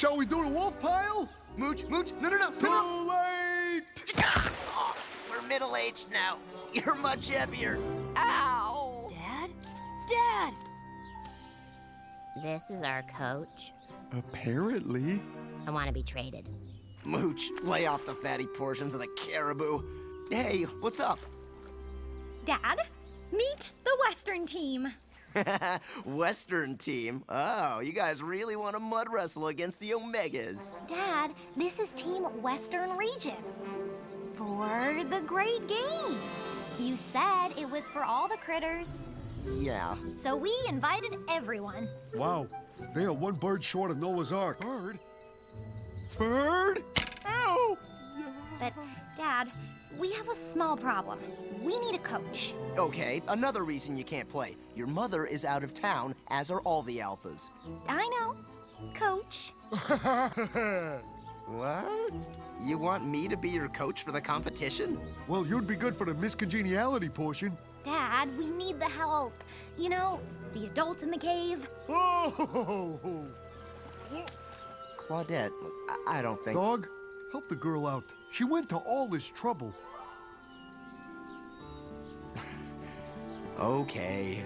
Shall we do the wolf pile? Mooch, Mooch, no, no, no, Too no, no. late! Oh, we're middle-aged now. You're much heavier. Ow! Dad? Dad! This is our coach. Apparently. I want to be traded. Mooch, lay off the fatty portions of the caribou. Hey, what's up? Dad, meet the Western team. Western team. Oh, you guys really want to mud wrestle against the Omegas. Dad, this is Team Western Region. For the Great Games. You said it was for all the critters. Yeah. So we invited everyone. Wow, they are one bird short of Noah's Ark. Bird? Bird? Ow! But, Dad, we have a small problem. We need a coach. Okay, another reason you can't play. Your mother is out of town, as are all the alphas. I know. Coach. What? You want me to be your coach for the competition? well, you'd be good for the miscongeniality portion. Dad, we need the help. You know, the adults in the cave. Oh! Claudette, I, I don't think. Dog, help the girl out. She went to all this trouble. Okay.